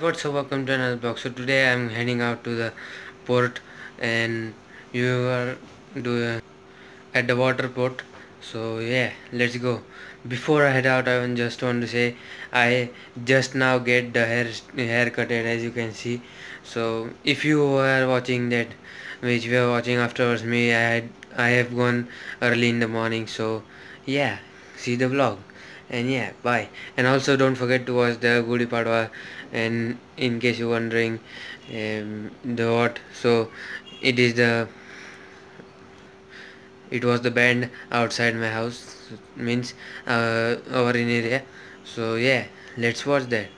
What's up? Welcome to another vlog. So today I'm heading out to the port, and you are do uh, at the water port. So yeah, let's go. Before I head out, I just want to say I just now get the hair hair cutted as you can see. So if you are watching that, which we are watching afterwards, me I had I have gone early in the morning. So yeah, see the vlog and yeah bye. And also don't forget to watch the Gudi Padwa and in case you're wondering um, the what. So it is the it was the band outside my house means uh, our in area. So yeah let's watch that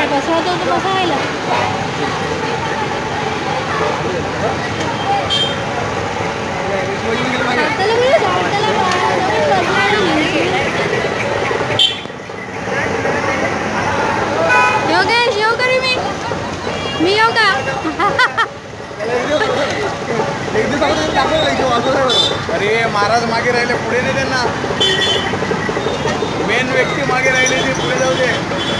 para pasado tu pasaila. Talaga yun, talaga. Yogesh, yoga rimi. Mi yoga. अरे महाराज मागे राहिले पुढे नाही त्यांना main व्यक्ती मागे राहिले ते पुढे जाऊ दे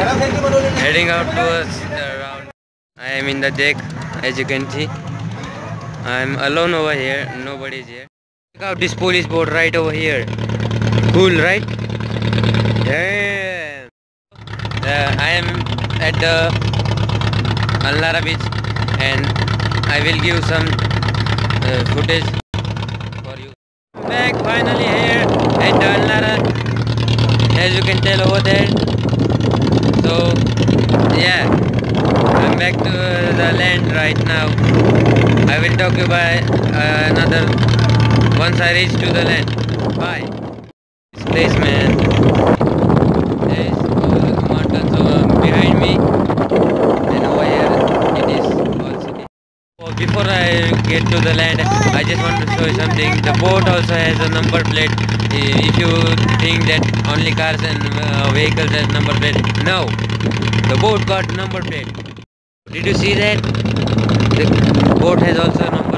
heading out towards the round. I am in the deck as you can see. I am alone over here nobody is here. Check out this police boat right over here. Cool right? Damn uh, I am at the Alnara beach and I will give some uh, footage for you. Back finally here at the Alnara as you can tell over there. So yeah, I'm back to the land right now. I will talk you by uh, another once I reach to the land. Bye. This place man. There is uh, mountains over behind me and over here it is also. Oh, before I get to the land, I just want to show you something. The boat also has a number plate. If you think that only cars and uh, vehicles has number plate, no. The boat got number plate. Did you see that? The boat has also number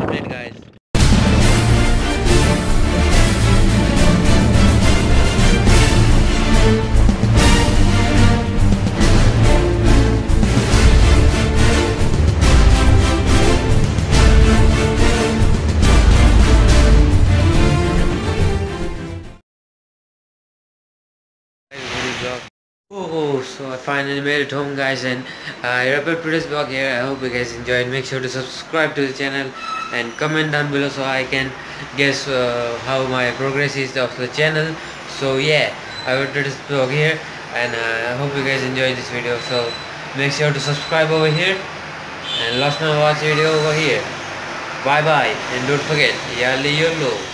finally made it home guys and I wrap up today's vlog here. I hope you guys enjoyed. Make sure to subscribe to the channel and comment down below so I can guess uh, how my progress is of the channel. So yeah, I wrapped today's vlog here and uh, I hope you guys enjoyed this video. So make sure to subscribe over here and last now watch video over here. Bye bye and don't forget, Yali Yolo.